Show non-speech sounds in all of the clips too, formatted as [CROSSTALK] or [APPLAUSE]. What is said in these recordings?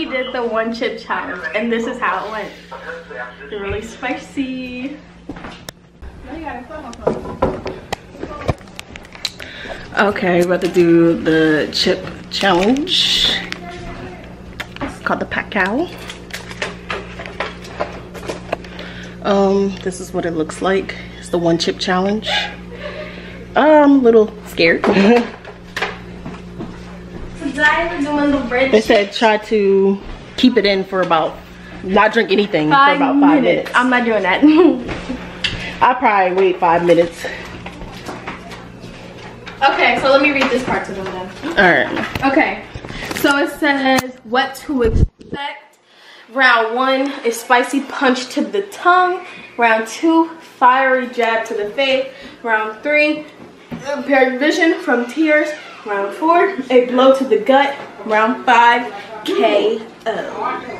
We did the one chip challenge and this is how it went. Really spicy. Okay, about to do the chip challenge. It's called the Cow. Um, this is what it looks like. It's the one chip challenge. I'm a little scared. [LAUGHS] Today we're doing the bread They said try to keep it in for about, not drink anything for about five minutes. I'm not doing that. [LAUGHS] I'll probably wait five minutes. okay, so let me read this part to them then. All right. Okay, so it says what to expect. Round one is spicy punch to the tongue. Round two, fiery jab to the face. Round three, impaired vision from tears. Round four, a blow to the gut. Round five, KO.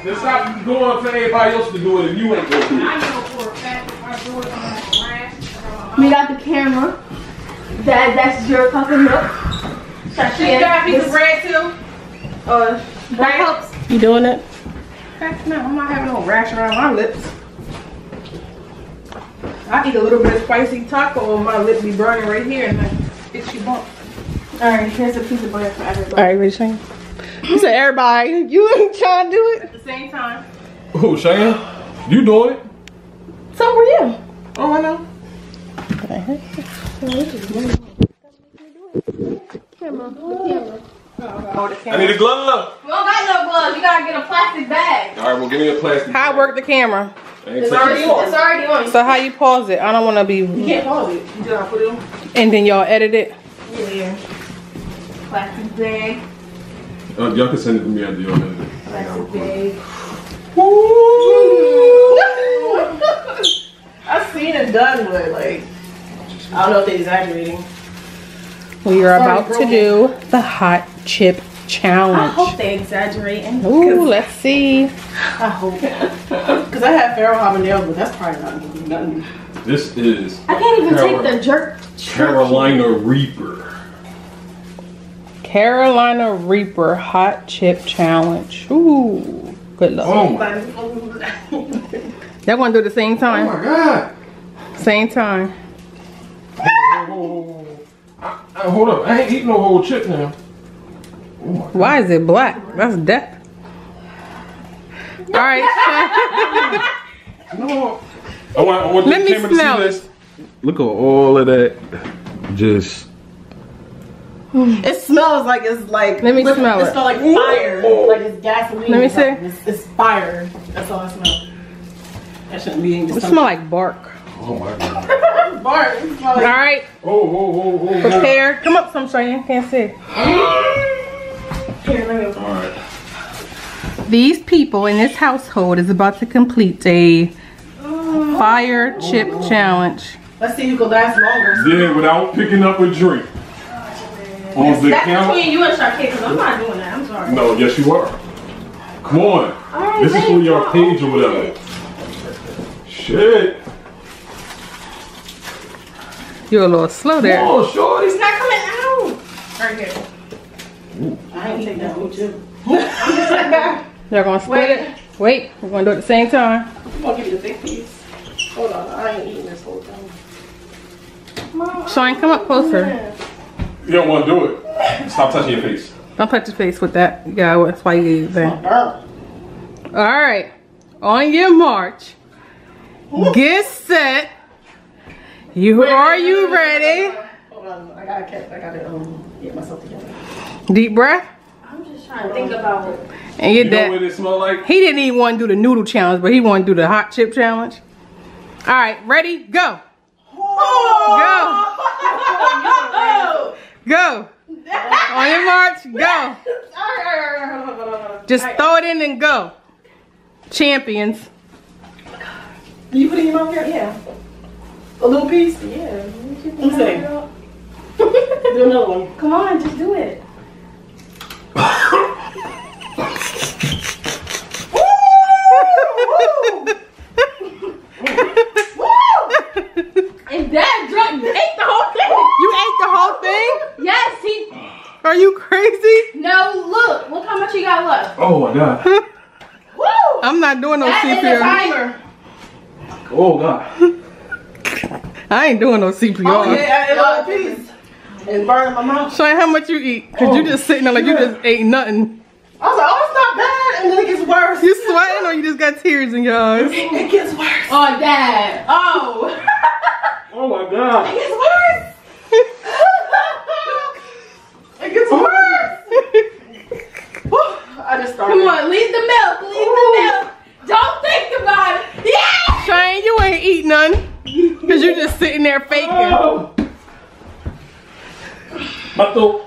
Just stop going for everybody else to do it if you ain't gonna do it. We got the camera. That that's your fucking milk. Sashay, You got a piece this- of bread too? Uh, that helps. You doing it? No, I'm not having no rash around my lips. I eat a little bit of spicy taco and my lip be burning right here and like itchy bump. All right, here's a piece of bread for everybody. All right, ready, Shane? You said everybody. [LAUGHS] You ain't trying to do it. At the same time. Who, Shane? You doing it? So were you. Oh, I know. Camera, the camera. Oh, the I need a glove. We don't got no gloves. You gotta get a plastic bag. All right, well, give me a plastic. How I work the camera? It's already on. It's already on. So how you pause it? I don't want to be. You can't pause it. You just gotta put it on. And then y'all edit it. Yeah. Plastic bag. Uh, y'all can send it to me after y'all edit it. Plastic bag. I've seen it done, but like, I don't know if they're exaggerating. We are about to do the hot chip challenge. I hope they exaggerating. Ooh, let's see. I hope. Because I have Pharaoh habanero, but that's probably not gonna be nothing. This is I can't even Carol- take the jerk. Carolina Reaper. Carolina Reaper hot chip challenge. Ooh, good luck. Oh my, Y'all want to do the same time. oh my God. Same time. Whoa, whoa, whoa, whoa. I, I, hold up, I ain't eating no whole chip now. Oh. Why is it black? That's death. All right. [LAUGHS] No. I want, I want Let the me camera to smell see this. Look at all of that. Just. [LAUGHS] It smells like it's like. Let me smell it. it. It smells like fire. Like it's gasoline. Let me or something. see. It's, it's fire. That's all I smell. That shouldn't be in it smells like bark. Oh my God. [LAUGHS] Bark. It smell like right. Oh, oh, oh, oh. Prepare. Come up some, Shane. Can't see. Here, let All right. These people in this household is about to complete a fire chip challenge. Let's see who can last longer. Then without picking up a drink. On the That's camera. between you and Shakeyia, because I'm not doing that. I'm sorry. No, yes you are. Come on. Alright, this is for your page or whatever. Shit. You're a little slow there. Oh, shorty. It's not coming out. Right here. I ain't take that one too. [LAUGHS] Y'all gonna split it? Wait, we're gonna do it at the same time. I'm gonna give you the big piece. Hold on, I ain't eating this whole thing. Shine, come up closer. You don't want to do it. Stop touching your face. Don't touch your face with that. Yeah, that's why you eat that. All right, on your march, get set. You are you ready? Hold on, I gotta catch. I gotta um get myself together. Deep breath, I'm just trying to think about it. and You get know that. what it smell like? He didn't even want to do the noodle challenge, but he wanted to do the hot chip challenge. All right, ready? Go. Go. Go. On your march, go. Just throw it in and go. Champions. You put it in your mouth yet? Yeah. A little piece? Yeah. I'm saying. [LAUGHS] Do another one. Come on, just do it. And Dad drunk, you ate the whole thing. You ate the whole thing? Yes, he. Are you crazy? No, look, look how much he got left. Oh my god. I'm not doing no That is a CPR. timer. Oh God. [LAUGHS] I ain't doing no CPR. Oh, yeah, I ate a uh, piece. And burned my mouth. Shane, how much you eat? Cause you oh, just sitting there like you just ate nothing. I was like, oh, it's not bad. And then it gets worse. You sweating or you just got tears in your eyes? It gets worse. Oh, dad. Oh. [LAUGHS] Oh my God. It gets worse. [LAUGHS] it gets worse. I just started. Come on, leave the milk. Leave the milk. Don't think about it. Yeah. Shane, you ain't eat none. Cause you're just sitting there faking. Oh. My throat.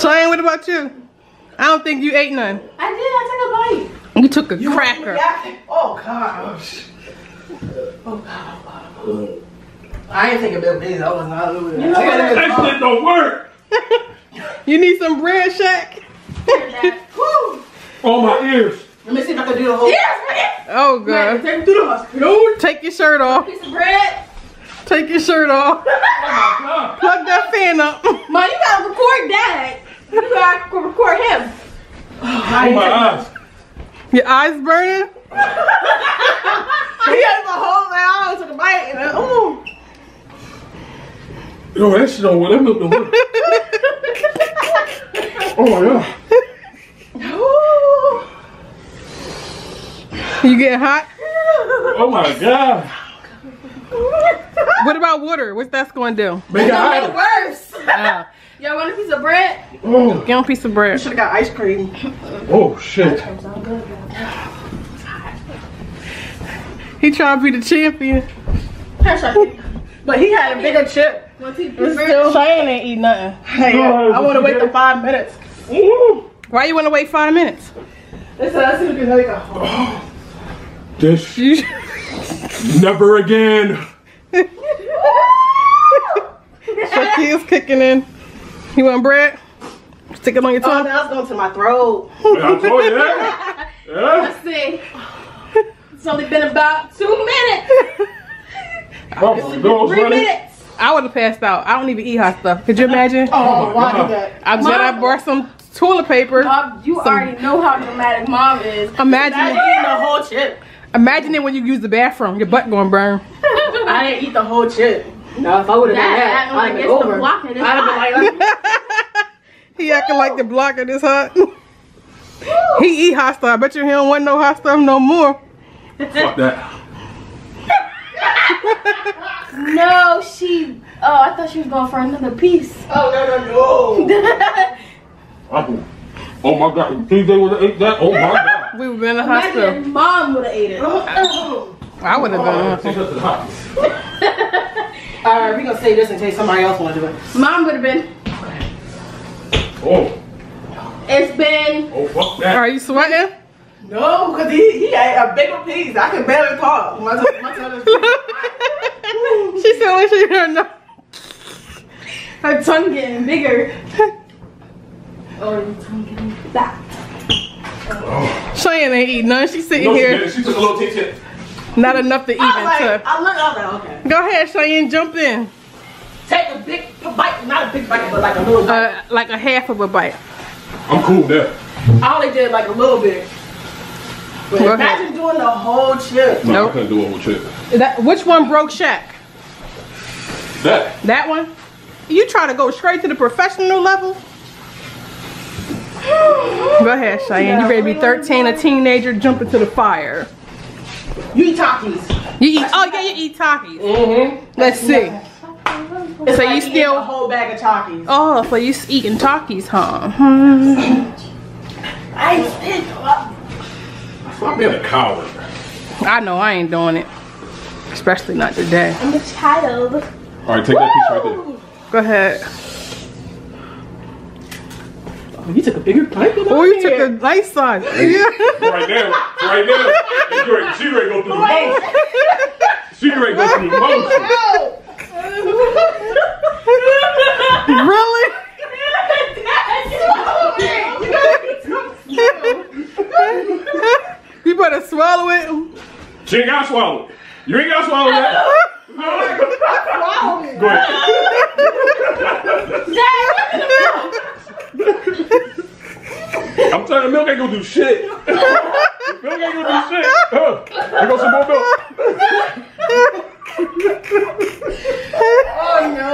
Shane, what about you? I don't think you ate none. I did. I took a bite. You took a cracker. Oh gosh. Oh god. Oh god. I ain't thinking about this. I was not doing that. That shit don't work. [LAUGHS] You need some bread, Shaq? [LAUGHS] oh my ears. Let me see if I can do the whole. Yes, Oh man. god. Take me through the hospital. Take your shirt off. Piece of bread. Take your shirt off. [LAUGHS] Oh my God. Plug that fan up. Mom, you gotta record dad. You gotta record him. Oh my eyes. Your eyes burning? He had the whole thing. I took a bite and then, ooh. Yo, that shit don't work. That milk don't work. [LAUGHS] Oh my God. Ooh. [LAUGHS] You getting hot? Oh my God. What about water? What's that's going to do? Make it hot. worse. Uh, Y'all want a piece of bread? Oh, get on a piece of bread. You should have got ice cream. oh shit. He trying to be the champion. But he had a bigger chip. Want a piece of It's bread? still. Cheyenne ain't eat nothing. Hey, No, I want to wait you the five minutes. Ooh. Why you want to wait five minutes? This is as soon as I go. This You, never again. [LAUGHS] Shaquille's is kicking in. You want bread? Stick it on your tongue. Oh, tongue. that's going to my throat. I told you that. Yeah. [LAUGHS] Let's see. It's only been about two minutes. Oh my nose Three running. minutes. I would have passed out. I don't even eat hot stuff. Could you imagine? Oh, why oh, God. do that? I bet I brought some toilet paper. Mom, you Some- already know how dramatic mom is. Imagine I it. didn't the whole chip. Imagine it when you use the bathroom. Your butt going to burn. [LAUGHS] I didn't eat the whole chip. No, if I would have done That that, like I'd have it's been the over. block and it's I'd have been like, [LAUGHS] he acting like the blocker this hot. [LAUGHS] he eat hot stuff. I bet you he don't want no hot stuff no more. Fuck that. No, she. Oh, I thought she was going for another piece. oh, no, no, no. Oh, oh my God. TJ would have ate that. Oh my God. We would been in the hospital. Mom would have ate it. I would have been. take us [LAUGHS] the hospital. All right, we're going to say this in case somebody else want to do it. Mom would have been. Oh, It's been. oh fuck that. Are you sweating? No, because he, he ate a bigger piece. I can barely talk. My, tongue- my tongue is [LAUGHS] she said like she don't. Her tongue getting bigger. [LAUGHS] Oh, your tongue getting fat. Cheyenne ain't eating none. She's sitting No, here, didn't. She took a little tit tit. not enough to even I was like, to. I looked, I like, okay. Go ahead, Cheyenne, jump in. Take a big bite, not a big bite, but like a little bite. Uh, like a half of a bite. I'm cool with that. I only did like a little bit. But Go ahead. imagine doing the whole chip. No, Nope. I couldn't do a whole chip. That which one broke Shaq? That. That one? You try to go straight to the professional level? Go ahead, Cheyenne. You ready to be 13, a teenager, jumping to the fire. You eat Takis. You eat, oh yeah, you eat Takis. Mm-hmm. Let's see. It's So like you still- a whole bag of Takis. Oh, so you s- eating Takis, huh? Hmm. I spit. Stop being a coward. I know I ain't doing it. Especially not today. I'm a child. All right, take that piece right there. Go ahead. Oh, you took a bigger bite than Oh, you took did. a nice size. Yeah. [LAUGHS] Right now, right now, she ready, she ready to go through the motion. She ready to go through the motion. really? [LAUGHS] You better swallow it. She ain't got to swallow it. You ain't got to swallow that. [LAUGHS] Go ahead. I'm telling you, milk ain't gonna do shit. [LAUGHS] milk ain't gonna do shit. Huh. Here goes some more milk. Oh no.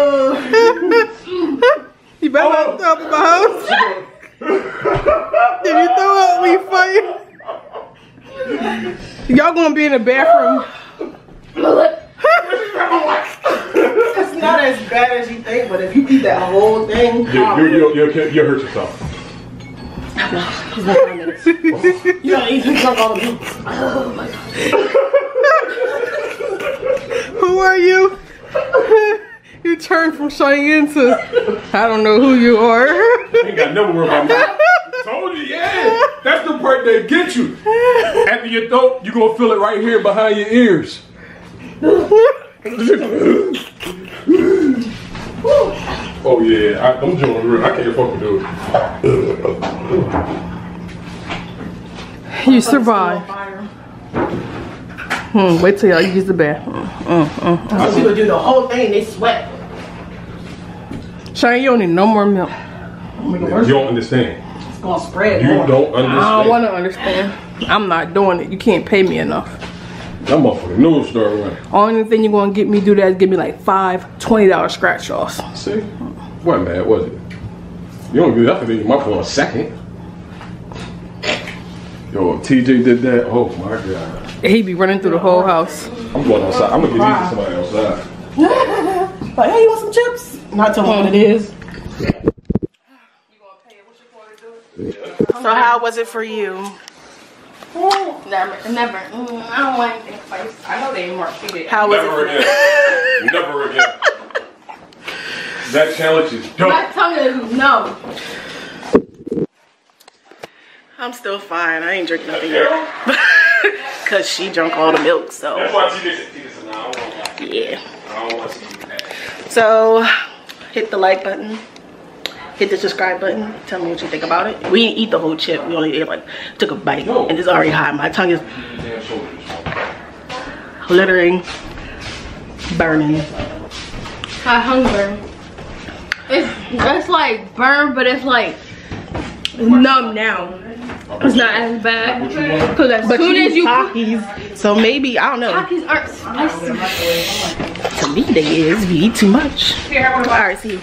[LAUGHS] You better not throw up in my house. [LAUGHS] if you throw up, we fight. Y'all gonna be in the bathroom. It's not as bad as you think, but if you eat that whole thing, You, you, you, you, you, you hurt yourself. You gotta eat and drink all the milk. Who are you? [LAUGHS] you turned from Cheyenne to I don't know who you are. ain't got never worry about me. [LAUGHS] Told you, yeah. That's the part that get you. After your throat, you gonna feel it right here behind your ears. [LAUGHS] oh yeah, I, I'm doing real. I can't fucking do it. You survived. Hmm, wait till y'all use the bathroom. Mm, mm. Some people do the whole thing, they sweat. Cheyenne, you don't need no more milk. You don't understand. It's gonna spread You more. don't understand. I don't want to understand. I'm not doing it. You can't pay me enough. That motherfucking news start running. Only thing you're gonna get me do that is give me like five $20 scratch offs. See? Wasn't bad, was it? You don't get that for my for a second. Yo, TJ did that. Oh my god. He be running through the whole house. I'm going outside. I'm gonna get these to somebody outside. [LAUGHS] Like, hey, you want some chips? Not telling them what it is. So how was it for you? Never, never. Mm, I don't want anything spicy. I know they ain't marketed. How was Never it? again. Never again. That challenge is My done. tongue is no. I'm still fine. I ain't drinking nothing yet. [LAUGHS] Cause she drunk all the milk, so That's why TJ said, TJ said, nah, I don't want to yeah. I don't want to see that. So hit the like button. Hit the subscribe button. Tell me what you think about it. We didn't eat the whole chip. We only ate like took a bite, No. and it's already hot. My tongue is littering, burning. I hunger. It's it's like burn, but it's like numb now. It's not as bad. Cause as But soon you as eat you Takis, so maybe I don't know. Takis aren't spicy. To me, they is. We eat too much. All right, see you.